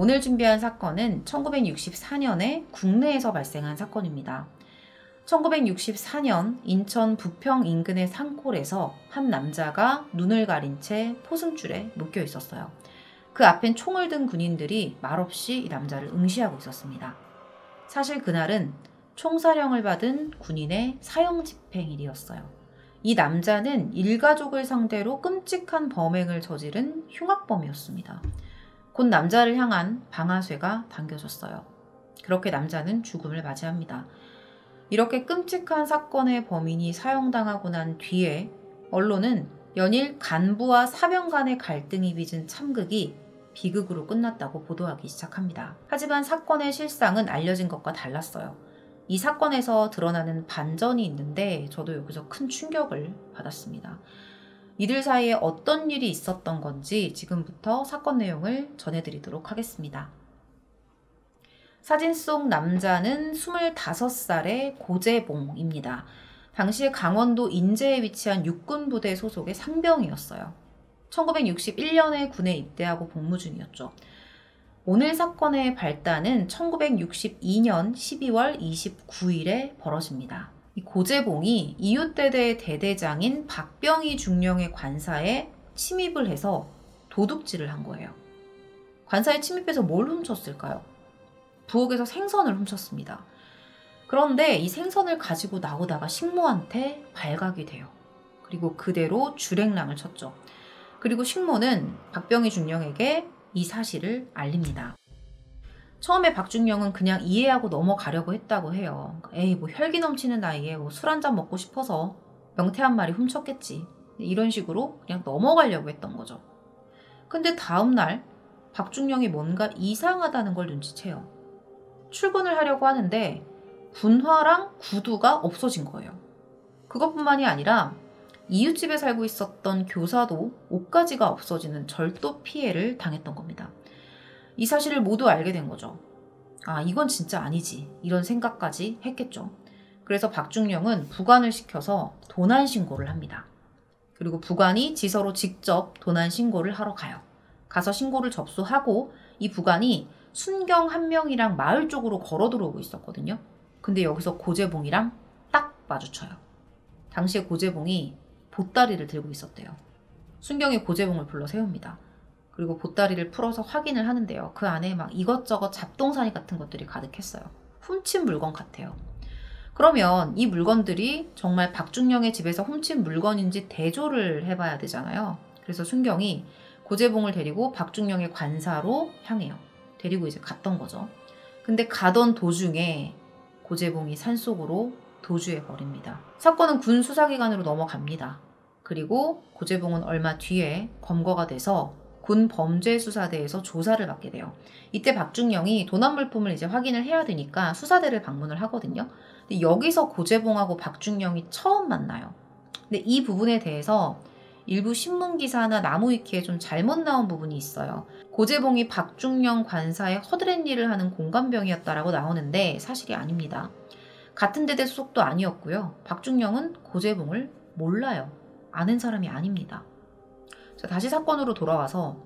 오늘 준비한 사건은 1964년에 국내에서 발생한 사건입니다. 1964년 인천 부평 인근의 산골에서 한 남자가 눈을 가린 채 포승줄에 묶여 있었어요. 그 앞엔 총을 든 군인들이 말없이 이 남자를 응시하고 있었습니다. 사실 그날은 총사령을 받은 군인의 사형 집행일이었어요. 이 남자는 일가족을 상대로 끔찍한 범행을 저지른 흉악범이었습니다. 곧 남자를 향한 방아쇠가 당겨졌어요. 그렇게 남자는 죽음을 맞이합니다. 이렇게 끔찍한 사건의 범인이 사형당하고 난 뒤에 언론은 연일 간부와 사병 간의 갈등이 빚은 참극이 비극으로 끝났다고 보도하기 시작합니다. 하지만 사건의 실상은 알려진 것과 달랐어요. 이 사건에서 드러나는 반전이 있는데 저도 여기서 큰 충격을 받았습니다. 이들 사이에 어떤 일이 있었던 건지 지금부터 사건 내용을 전해드리도록 하겠습니다. 사진 속 남자는 25살의 고재봉입니다. 당시 강원도 인제에 위치한 육군부대 소속의 상병이었어요. 1961년에 군에 입대하고 복무 중이었죠. 오늘 사건의 발단은 1962년 12월 29일에 벌어집니다. 이 고재봉이 이웃대대 대대장인 박병희 중령의 관사에 침입을 해서 도둑질을 한 거예요. 관사에 침입해서 뭘 훔쳤을까요? 부엌에서 생선을 훔쳤습니다. 그런데 이 생선을 가지고 나오다가 식모한테 발각이 돼요. 그리고 그대로 주랭랑을 쳤죠. 그리고 식모는 박병희 중령에게 이 사실을 알립니다. 처음에 박중령은 그냥 이해하고 넘어가려고 했다고 해요. 에이, 뭐 혈기 넘치는 나이에 뭐 술 한 잔 먹고 싶어서 명태 한 마리 훔쳤겠지. 이런 식으로 그냥 넘어가려고 했던 거죠. 근데 다음날 박중령이 뭔가 이상하다는 걸 눈치채요. 출근을 하려고 하는데 분화랑 구두가 없어진 거예요. 그것뿐만이 아니라 이웃집에 살고 있었던 교사도 옷가지가 없어지는 절도 피해를 당했던 겁니다. 이 사실을 모두 알게 된 거죠. 아, 이건 진짜 아니지. 이런 생각까지 했겠죠. 그래서 박중령은 부관을 시켜서 도난 신고를 합니다. 그리고 부관이 지서로 직접 도난 신고를 하러 가요. 가서 신고를 접수하고 이 부관이 순경 한 명이랑 마을 쪽으로 걸어 들어오고 있었거든요. 근데 여기서 고재봉이랑 딱 마주쳐요. 당시에 고재봉이 보따리를 들고 있었대요. 순경이 고재봉을 불러 세웁니다. 그리고 보따리를 풀어서 확인을 하는데요. 그 안에 막 이것저것 잡동사니 같은 것들이 가득했어요. 훔친 물건 같아요. 그러면 이 물건들이 정말 박중령의 집에서 훔친 물건인지 대조를 해봐야 되잖아요. 그래서 순경이 고재봉을 데리고 박중령의 관사로 향해요. 데리고 이제 갔던 거죠. 근데 가던 도중에 고재봉이 산속으로 도주해 버립니다. 사건은 군 수사기관으로 넘어갑니다. 그리고 고재봉은 얼마 뒤에 검거가 돼서 군 범죄수사대에서 조사를 받게 돼요. 이때 박중영이 도난 물품을 이제 확인을 해야 되니까 수사대를 방문을 하거든요. 근데 여기서 고재봉하고 박중영이 처음 만나요. 근데 이 부분에 대해서 일부 신문 기사나 나무위키에 좀 잘못 나온 부분이 있어요. 고재봉이 박중령 관사의 허드렛 일을 하는 공감병이었다라고 나오는데 사실이 아닙니다. 같은 대대 소속도 아니었고요. 박중령은 고재봉을 몰라요. 아는 사람이 아닙니다. 자, 다시 사건으로 돌아와서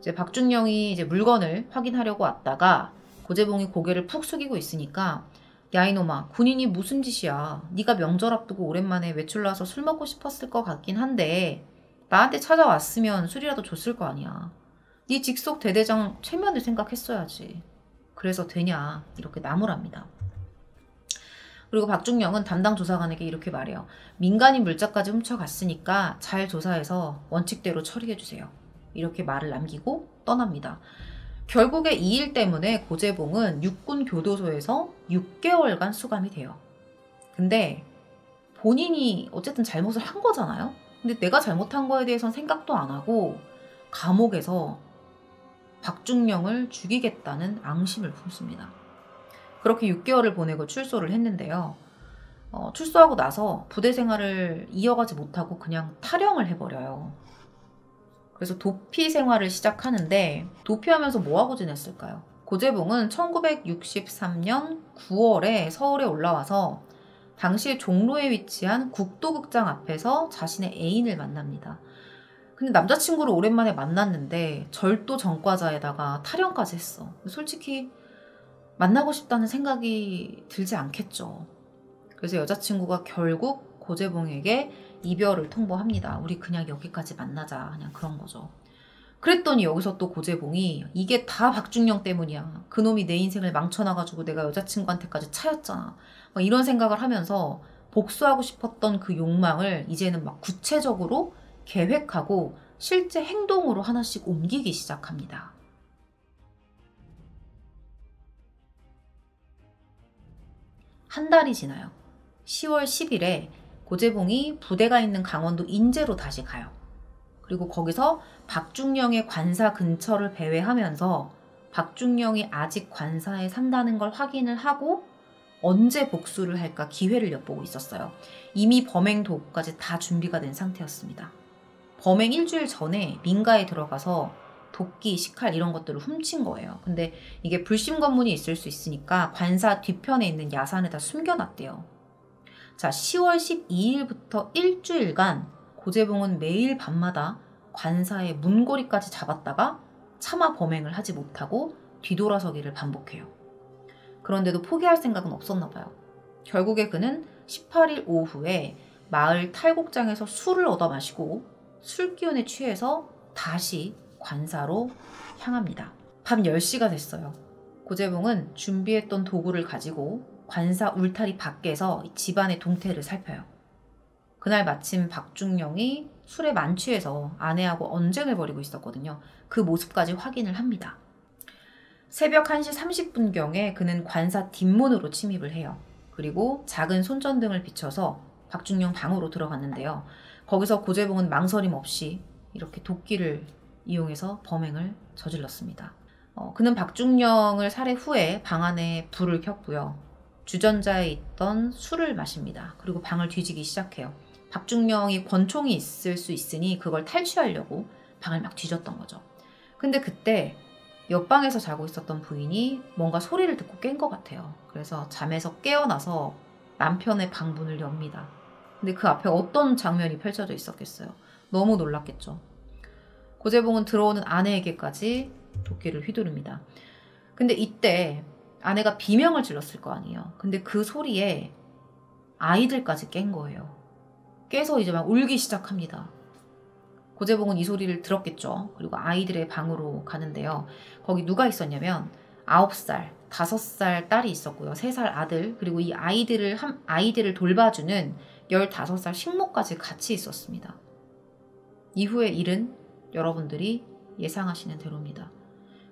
이제 박중령이 이제 물건을 확인하려고 왔다가 고재봉이 고개를 푹 숙이고 있으니까 야 이놈아 군인이 무슨 짓이야 네가 명절 앞두고 오랜만에 외출 나서 술 먹고 싶었을 것 같긴 한데 나한테 찾아왔으면 술이라도 줬을 거 아니야. 네 직속 대대장 최면을 생각했어야지. 그래서 되냐 이렇게 나무랍니다. 그리고 박중영은 담당 조사관에게 이렇게 말해요. 민간인 물자까지 훔쳐갔으니까 잘 조사해서 원칙대로 처리해주세요. 이렇게 말을 남기고 떠납니다. 결국에 이 일 때문에 고재봉은 육군 교도소에서 6개월간 수감이 돼요. 근데 본인이 어쨌든 잘못을 한 거잖아요. 근데 내가 잘못한 거에 대해서는 생각도 안 하고 감옥에서 박중령을 죽이겠다는 앙심을 품습니다. 그렇게 6개월을 보내고 출소를 했는데요. 어, 출소하고 나서 부대 생활을 이어가지 못하고 그냥 탈영을 해버려요. 그래서 도피 생활을 시작하는데 도피하면서 뭐하고 지냈을까요? 고재봉은 1963년 9월에 서울에 올라와서 당시 종로에 위치한 국도극장 앞에서 자신의 애인을 만납니다. 근데 남자친구를 오랜만에 만났는데 절도 전과자에다가 탈영까지 했어. 솔직히 만나고 싶다는 생각이 들지 않겠죠. 그래서 여자친구가 결국 고재봉에게 이별을 통보합니다. 우리 그냥 여기까지 만나자. 그냥 그런 거죠. 그랬더니 여기서 또 고재봉이 이게 다 박중영 때문이야. 그놈이 내 인생을 망쳐놔가지고 내가 여자친구한테까지 차였잖아. 막 이런 생각을 하면서 복수하고 싶었던 그 욕망을 이제는 막 구체적으로 계획하고 실제 행동으로 하나씩 옮기기 시작합니다. 한 달이 지나요. 10월 10일에 고재봉이 부대가 있는 강원도 인제로 다시 가요. 그리고 거기서 박중령의 관사 근처를 배회하면서 박중령이 아직 관사에 산다는 걸 확인을 하고 언제 복수를 할까 기회를 엿보고 있었어요. 이미 범행 도구까지 다 준비가 된 상태였습니다. 범행 일주일 전에 민가에 들어가서 도끼, 식칼 이런 것들을 훔친 거예요. 근데 이게 불심 검문이 있을 수 있으니까 관사 뒤편에 있는 야산에 다 숨겨놨대요. 자, 10월 12일부터 일주일간 고재봉은 매일 밤마다 관사의 문고리까지 잡았다가 차마 범행을 하지 못하고 뒤돌아서기를 반복해요. 그런데도 포기할 생각은 없었나 봐요. 결국에 그는 18일 오후에 마을 탈곡장에서 술을 얻어 마시고 술 기운에 취해서 다시 관사로 향합니다. 밤 10시가 됐어요. 고재봉은 준비했던 도구를 가지고 관사 울타리 밖에서 집안의 동태를 살펴요. 그날 마침 박중령이 술에 만취해서 아내하고 언쟁을 벌이고 있었거든요. 그 모습까지 확인을 합니다. 새벽 1시 30분경에 그는 관사 뒷문으로 침입을 해요. 그리고 작은 손전등을 비춰서 박중령 방으로 들어갔는데요. 거기서 고재봉은 망설임 없이 이렇게 도끼를 이용해서 범행을 저질렀습니다. 어, 그는 박중령을 살해 후에 방 안에 불을 켰고요. 주전자에 있던 술을 마십니다. 그리고 방을 뒤지기 시작해요. 박중령이 권총이 있을 수 있으니 그걸 탈취하려고 방을 막 뒤졌던 거죠. 근데 그때 옆방에서 자고 있었던 부인이 뭔가 소리를 듣고 깬 것 같아요. 그래서 잠에서 깨어나서 남편의 방문을 엽니다. 근데 그 앞에 어떤 장면이 펼쳐져 있었겠어요. 너무 놀랐겠죠. 고재봉은 들어오는 아내에게까지 도끼를 휘두릅니다. 근데 이때 아내가 비명을 질렀을 거 아니에요. 근데 그 소리에 아이들까지 깬 거예요. 깨서 이제 막 울기 시작합니다. 고재봉은 이 소리를 들었겠죠. 그리고 아이들의 방으로 가는데요. 거기 누가 있었냐면 9살, 5살 딸이 있었고요. 3살 아들, 그리고 이 아이들을 한 아이들을 돌봐주는 15살 식모까지 같이 있었습니다. 이후의 일은 여러분들이 예상하시는 대로입니다.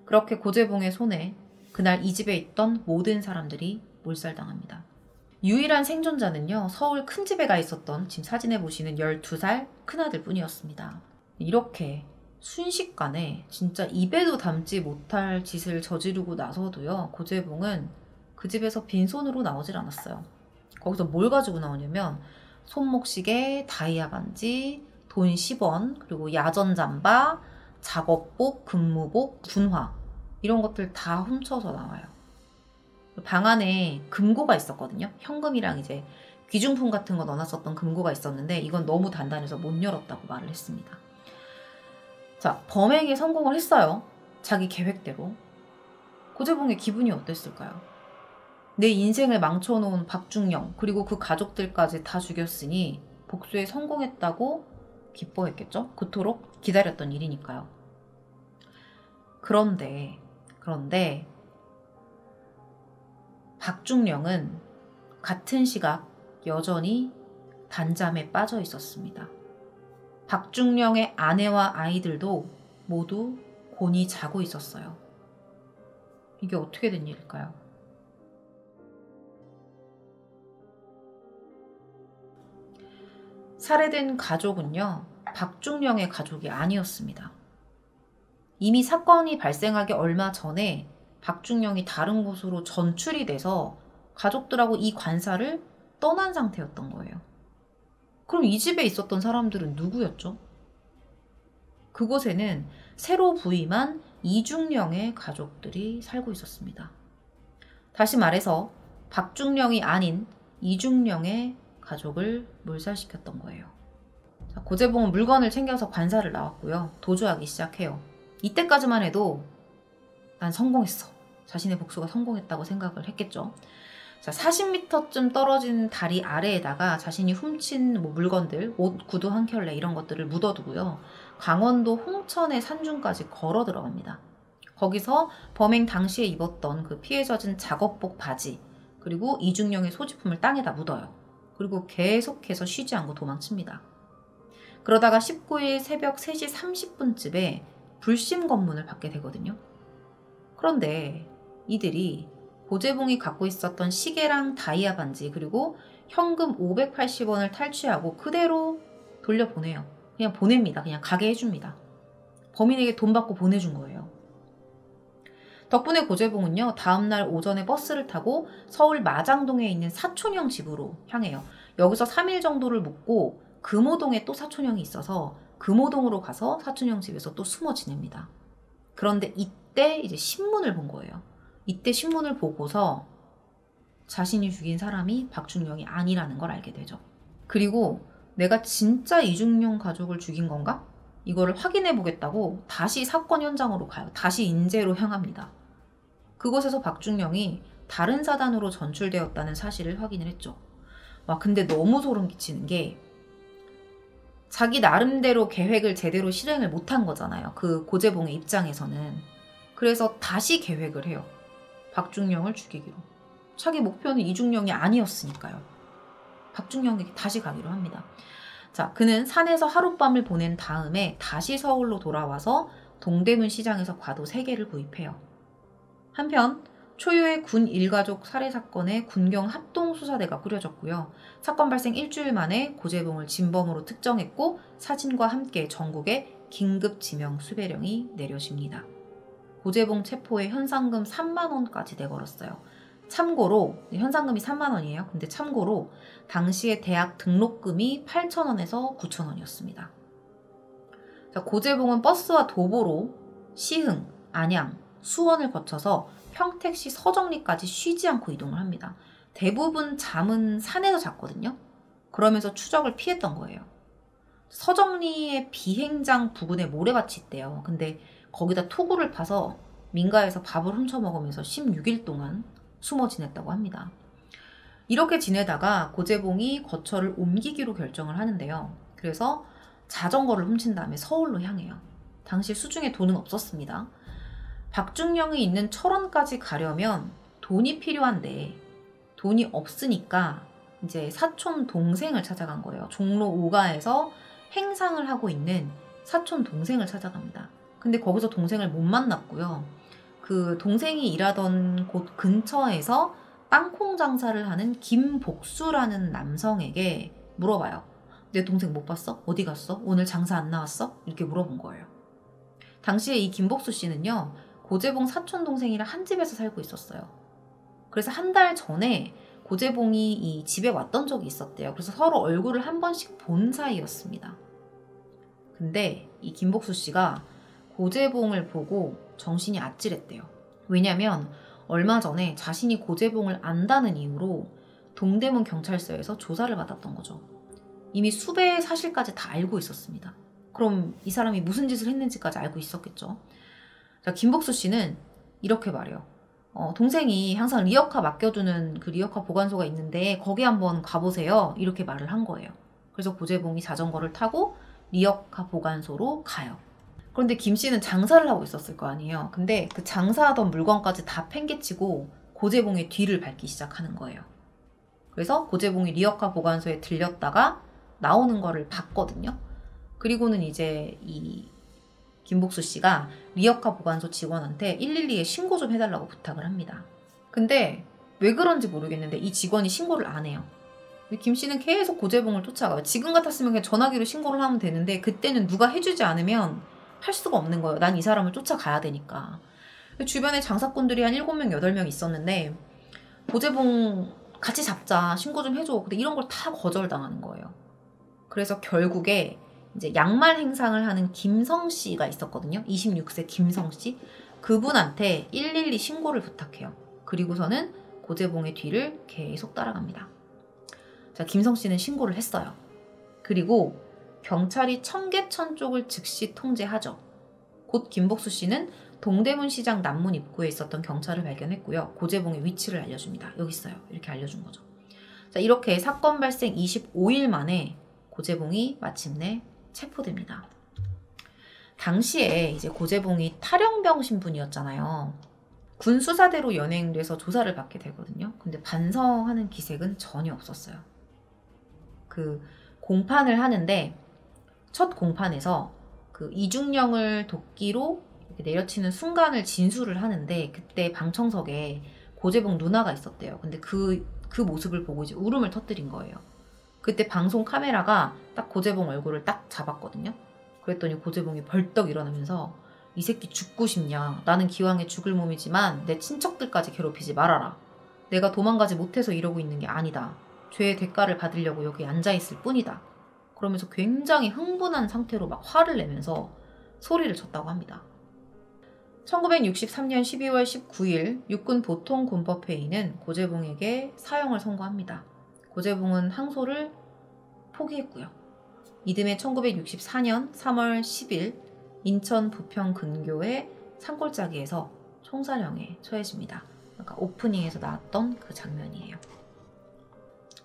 그렇게 고재봉의 손에 그날 이 집에 있던 모든 사람들이 몰살당합니다. 유일한 생존자는요, 서울 큰 집에 가 있었던 지금 사진에 보시는 12살 큰아들 뿐이었습니다. 이렇게 순식간에 진짜 입에도 담지 못할 짓을 저지르고 나서도요, 고재봉은 그 집에서 빈손으로 나오질 않았어요. 거기서 뭘 가지고 나오냐면, 손목시계, 다이아 반지, 돈 10원, 그리고 야전 잠바, 작업복, 근무복, 군화, 이런 것들 다 훔쳐서 나와요. 방 안에 금고가 있었거든요. 현금이랑 이제 귀중품 같은 거 넣어놨었던 금고가 있었는데 이건 너무 단단해서 못 열었다고 말을 했습니다. 자, 범행에 성공을 했어요. 자기 계획대로. 고재봉의 기분이 어땠을까요? 내 인생을 망쳐놓은 박중영 그리고 그 가족들까지 다 죽였으니 복수에 성공했다고 기뻐했겠죠? 그토록 기다렸던 일이니까요. 그런데 그런데 박중령은 같은 시각 여전히 단잠에 빠져 있었습니다. 박중령의 아내와 아이들도 모두 곤히 자고 있었어요. 이게 어떻게 된 일일까요? 살해된 가족은요, 박중령의 가족이 아니었습니다. 이미 사건이 발생하기 얼마 전에 박중령이 다른 곳으로 전출이 돼서 가족들하고 이 관사를 떠난 상태였던 거예요. 그럼 이 집에 있었던 사람들은 누구였죠? 그곳에는 새로 부임한 이중령의 가족들이 살고 있었습니다. 다시 말해서 박중령이 아닌 이중령의 가족을 몰살시켰던 거예요. 자, 고재봉은 물건을 챙겨서 관사를 나왔고요. 도주하기 시작해요. 이때까지만 해도 난 성공했어. 자신의 복수가 성공했다고 생각을 했겠죠. 자, 40m쯤 떨어진 다리 아래에다가 자신이 훔친 뭐 물건들, 옷, 구두 한 켤레 이런 것들을 묻어두고요. 강원도 홍천의 산중까지 걸어 들어갑니다. 거기서 범행 당시에 입었던 그 피해 젖은 작업복 바지, 그리고 이중령의 소지품을 땅에다 묻어요. 그리고 계속해서 쉬지 않고 도망칩니다. 그러다가 19일 새벽 3시 30분쯤에 불심 검문을 받게 되거든요. 그런데 이들이 고재봉이 갖고 있었던 시계랑 다이아 반지 그리고 현금 580원을 탈취하고 그대로 돌려보내요. 그냥 보냅니다. 그냥 가게 해줍니다. 범인에게 돈 받고 보내준 거예요. 덕분에 고재봉은요, 다음날 오전에 버스를 타고 서울 마장동에 있는 사촌형 집으로 향해요. 여기서 3일 정도를 묵고 금호동에 또 사촌형이 있어서 금호동으로 가서 사촌형 집에서 또 숨어 지냅니다. 그런데 이때 이제 신문을 본 거예요. 이때 신문을 보고서 자신이 죽인 사람이 박중령이 아니라는 걸 알게 되죠. 그리고 내가 진짜 이중용 가족을 죽인 건가? 이거를 확인해 보겠다고 다시 사건 현장으로 가요. 다시 인제로 향합니다. 그곳에서 박중령이 다른 사단으로 전출되었다는 사실을 확인을 했죠. 와, 근데 너무 소름 끼치는 게 자기 나름대로 계획을 제대로 실행을 못한 거잖아요. 그 고재봉의 입장에서는. 그래서 다시 계획을 해요. 박중령을 죽이기로. 자기 목표는 이중령이 아니었으니까요. 박중령에게 다시 가기로 합니다. 자, 그는 산에서 하룻밤을 보낸 다음에 다시 서울로 돌아와서 동대문 시장에서 과도 3개를 구입해요. 한편 초유의 군 일가족 살해 사건의 군경 합동 수사대가 꾸려졌고요. 사건 발생 일주일 만에 고재봉을 진범으로 특정했고 사진과 함께 전국에 긴급 지명 수배령이 내려집니다. 고재봉 체포에 현상금 3만 원까지 내걸었어요. 참고로 현상금이 3만 원이에요. 근데 참고로 당시에 대학 등록금이 8천 원에서 9천 원이었습니다. 자, 고재봉은 버스와 도보로 시흥, 안양, 수원을 거쳐서 평택시 서정리까지 쉬지 않고 이동을 합니다. 대부분 잠은 산에서 잤거든요. 그러면서 추적을 피했던 거예요. 서정리의 비행장 부근에 모래밭이 있대요. 근데 거기다 토구를 파서 민가에서 밥을 훔쳐 먹으면서 16일 동안 숨어 지냈다고 합니다. 이렇게 지내다가 고재봉이 거처를 옮기기로 결정을 하는데요. 그래서 자전거를 훔친 다음에 서울로 향해요. 당시 수중에 돈은 없었습니다. 박중령이 있는 철원까지 가려면 돈이 필요한데 돈이 없으니까 이제 사촌 동생을 찾아간 거예요. 종로 5가에서 행상을 하고 있는 사촌 동생을 찾아갑니다. 근데 거기서 동생을 못 만났고요. 그 동생이 일하던 곳 근처에서 땅콩 장사를 하는 김복수라는 남성에게 물어봐요. 내 동생 못 봤어? 어디 갔어? 오늘 장사 안 나왔어? 이렇게 물어본 거예요. 당시에 이 김복수 씨는요, 고재봉 사촌 동생이랑 한 집에서 살고 있었어요. 그래서 한 달 전에 고재봉이 이 집에 왔던 적이 있었대요. 그래서 서로 얼굴을 한 번씩 본 사이였습니다. 근데 이 김복수 씨가 고재봉을 보고 정신이 아찔했대요. 왜냐면 얼마 전에 자신이 고재봉을 안다는 이유로 동대문 경찰서에서 조사를 받았던 거죠. 이미 수배의 사실까지 다 알고 있었습니다. 그럼 이 사람이 무슨 짓을 했는지까지 알고 있었겠죠. 자, 김복수 씨는 이렇게 말해요. 어, 동생이 항상 리어카 맡겨두는 그 리어카 보관소가 있는데 거기 한번 가보세요. 이렇게 말을 한 거예요. 그래서 고재봉이 자전거를 타고 리어카 보관소로 가요. 그런데 김 씨는 장사를 하고 있었을 거 아니에요. 근데 그 장사하던 물건까지 다 팽개치고 고재봉의 뒤를 밟기 시작하는 거예요. 그래서 고재봉이 리어카 보관소에 들렸다가 나오는 거를 봤거든요. 그리고는 이제 이 김복수 씨가 리어카 보관소 직원한테 112에 신고 좀 해달라고 부탁을 합니다. 근데 왜 그런지 모르겠는데 이 직원이 신고를 안 해요. 김 씨는 계속 고재봉을 쫓아가요. 지금 같았으면 그냥 전화기로 신고를 하면 되는데 그때는 누가 해주지 않으면 할 수가 없는 거예요. 난 이 사람을 쫓아가야 되니까. 주변에 장사꾼들이 한 7명, 8명 있었는데 고재봉 같이 잡자, 신고 좀 해줘. 근데 이런 걸 다 거절당하는 거예요. 그래서 결국에 이제 양말 행상을 하는 김성 씨가 있었거든요. 26세 김성 씨. 그분한테 112 신고를 부탁해요. 그리고서는 고재봉의 뒤를 계속 따라갑니다. 자, 김성 씨는 신고를 했어요. 그리고 경찰이 청계천 쪽을 즉시 통제하죠. 곧 김복수 씨는 동대문 시장 남문 입구에 있었던 경찰을 발견했고요. 고재봉의 위치를 알려줍니다. 여기 있어요. 이렇게 알려준 거죠. 자, 이렇게 사건 발생 25일 만에 고재봉이 마침내 체포됩니다. 당시에 이제 고재봉이 탈영병 신분이었잖아요. 군 수사대로 연행돼서 조사를 받게 되거든요. 근데 반성하는 기색은 전혀 없었어요. 그 공판을 하는데 첫 공판에서 그 이중령을 도끼로 내려치는 순간을 진술을 하는데 그때 방청석에 고재봉 누나가 있었대요. 근데 그, 그 모습을 보고 이제 울음을 터뜨린 거예요. 그때 방송 카메라가 딱 고재봉 얼굴을 딱 잡았거든요. 그랬더니 고재봉이 벌떡 일어나면서 이 새끼 죽고 싶냐. 나는 기왕에 죽을 몸이지만 내 친척들까지 괴롭히지 말아라. 내가 도망가지 못해서 이러고 있는 게 아니다. 죄의 대가를 받으려고 여기 앉아있을 뿐이다. 그러면서 굉장히 흥분한 상태로 막 화를 내면서 소리를 쳤다고 합니다. 1963년 12월 19일 육군 보통군법회의는 고재봉에게 사형을 선고합니다. 고재봉은 항소를 포기했고요. 이듬해 1964년 3월 10일 인천 부평 근교의 산골짜기에서 총사령에 처해집니다. 그러니까 오프닝에서 나왔던 그 장면이에요.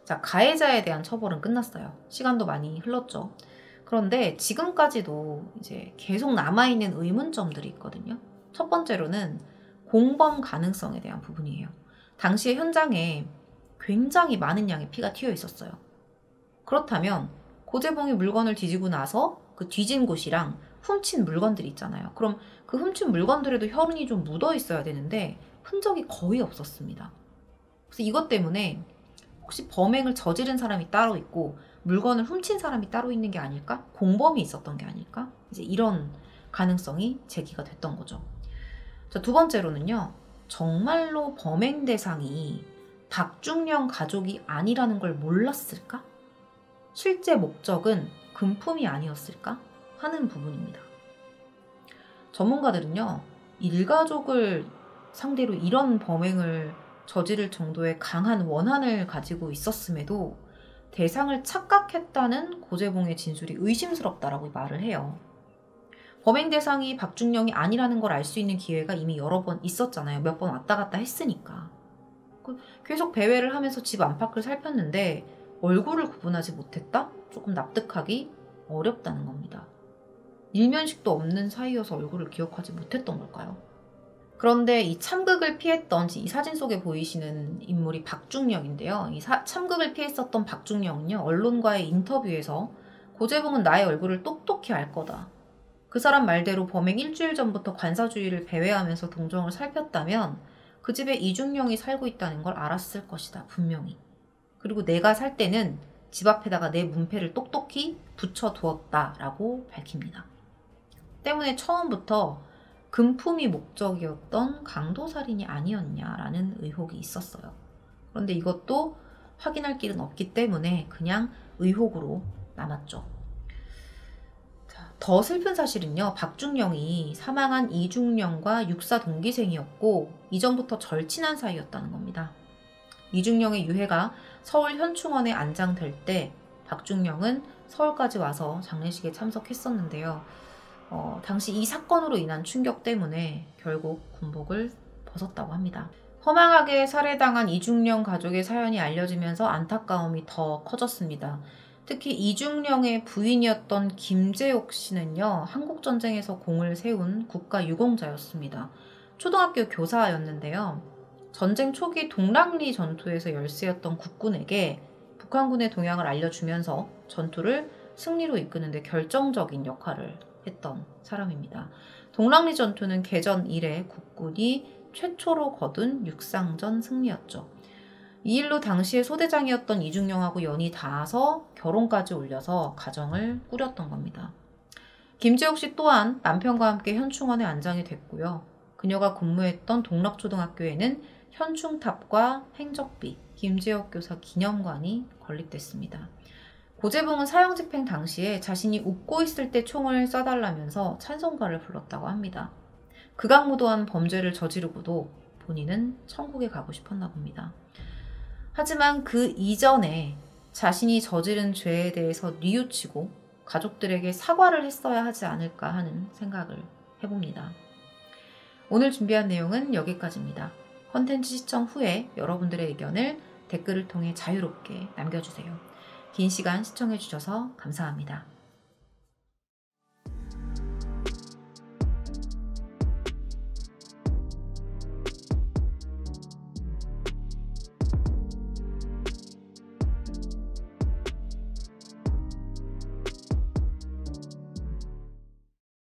자, 가해자에 대한 처벌은 끝났어요. 시간도 많이 흘렀죠. 그런데 지금까지도 이제 계속 남아있는 의문점들이 있거든요. 첫 번째로는 공범 가능성에 대한 부분이에요. 당시에 현장에 굉장히 많은 양의 피가 튀어 있었어요. 그렇다면 고재봉이 물건을 뒤지고 나서 그 뒤진 곳이랑 훔친 물건들이 있잖아요. 그럼 그 훔친 물건들에도 혈흔이 좀 묻어 있어야 되는데 흔적이 거의 없었습니다. 그래서 이것 때문에 혹시 범행을 저지른 사람이 따로 있고 물건을 훔친 사람이 따로 있는 게 아닐까? 공범이 있었던 게 아닐까? 이제 이런 가능성이 제기가 됐던 거죠. 자, 두 번째로는요. 정말로 범행 대상이 박중령 가족이 아니라는 걸 몰랐을까? 실제 목적은 금품이 아니었을까? 하는 부분입니다. 전문가들은요, 일가족을 상대로 이런 범행을 저지를 정도의 강한 원한을 가지고 있었음에도 대상을 착각했다는 고재봉의 진술이 의심스럽다라고 말을 해요. 범행 대상이 박중령이 아니라는 걸 알 수 있는 기회가 이미 여러 번 있었잖아요. 몇 번 왔다 갔다 했으니까. 그 계속 배회를 하면서 집 안팎을 살폈는데 얼굴을 구분하지 못했다? 조금 납득하기 어렵다는 겁니다. 일면식도 없는 사이여서 얼굴을 기억하지 못했던 걸까요? 그런데 이 참극을 피했던 이 사진 속에 보이시는 인물이 박중령인데요. 이 사, 참극을 피했었던 박중령은요. 언론과의 인터뷰에서 고재봉은 나의 얼굴을 똑똑히 알 거다. 그 사람 말대로 범행 일주일 전부터 관사주의를 배회하면서 동정을 살폈다면 그 집에 이중령이 살고 있다는 걸 알았을 것이다. 분명히. 그리고 내가 살 때는 집 앞에다가 내 문패를 똑똑히 붙여 두었다라고 밝힙니다. 때문에 처음부터 금품이 목적이었던 강도살인이 아니었냐라는 의혹이 있었어요. 그런데 이것도 확인할 길은 없기 때문에 그냥 의혹으로 남았죠. 더 슬픈 사실은요, 박중령이 사망한 이중령과 육사 동기생이었고, 이전부터 절친한 사이였다는 겁니다. 이중령의 유해가 서울 현충원에 안장될 때, 박중령은 서울까지 와서 장례식에 참석했었는데요. 어, 당시 이 사건으로 인한 충격 때문에 결국 군복을 벗었다고 합니다. 허망하게 살해당한 이중령 가족의 사연이 알려지면서 안타까움이 더 커졌습니다. 특히 이중령의 부인이었던 김재옥 씨는요, 한국전쟁에서 공을 세운 국가유공자였습니다. 초등학교 교사였는데요. 전쟁 초기 동랑리 전투에서 열세였던 국군에게 북한군의 동향을 알려주면서 전투를 승리로 이끄는데 결정적인 역할을 했던 사람입니다. 동랑리 전투는 개전 이래 국군이 최초로 거둔 육상전 승리였죠. 이 일로 당시의 소대장이었던 이중영하고 연이 닿아서 결혼까지 올려서 가정을 꾸렸던 겁니다. 김재욱 씨 또한 남편과 함께 현충원에 안장이 됐고요. 그녀가 근무했던 동락초등학교에는 현충탑과 행적비, 김재욱 교사 기념관이 건립됐습니다. 고재봉은 사형 집행 당시에 자신이 웃고 있을 때 총을 쏴달라면서 찬송가를 불렀다고 합니다. 극악무도한 범죄를 저지르고도 본인은 천국에 가고 싶었나 봅니다. 하지만 그 이전에 자신이 저지른 죄에 대해서 뉘우치고 가족들에게 사과를 했어야 하지 않을까 하는 생각을 해봅니다. 오늘 준비한 내용은 여기까지입니다. 컨텐츠 시청 후에 여러분들의 의견을 댓글을 통해 자유롭게 남겨주세요. 긴 시간 시청해주셔서 감사합니다.